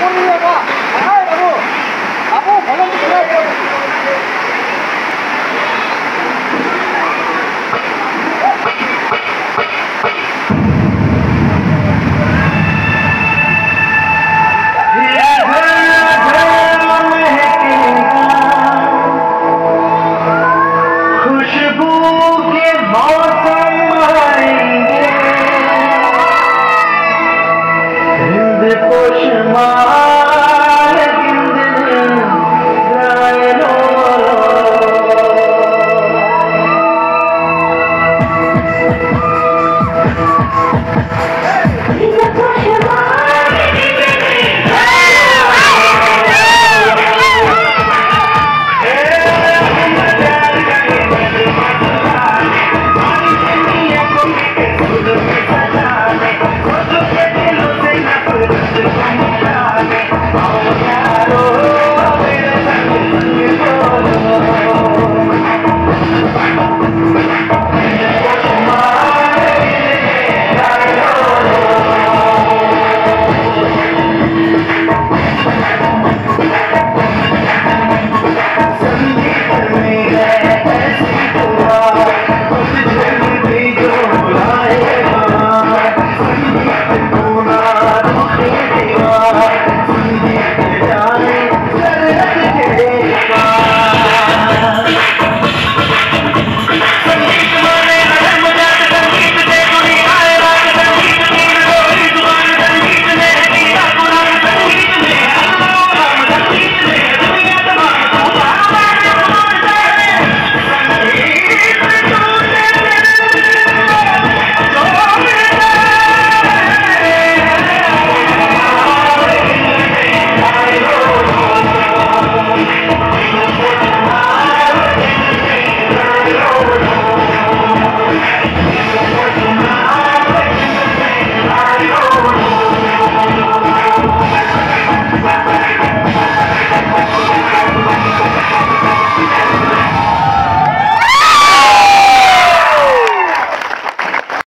คุณ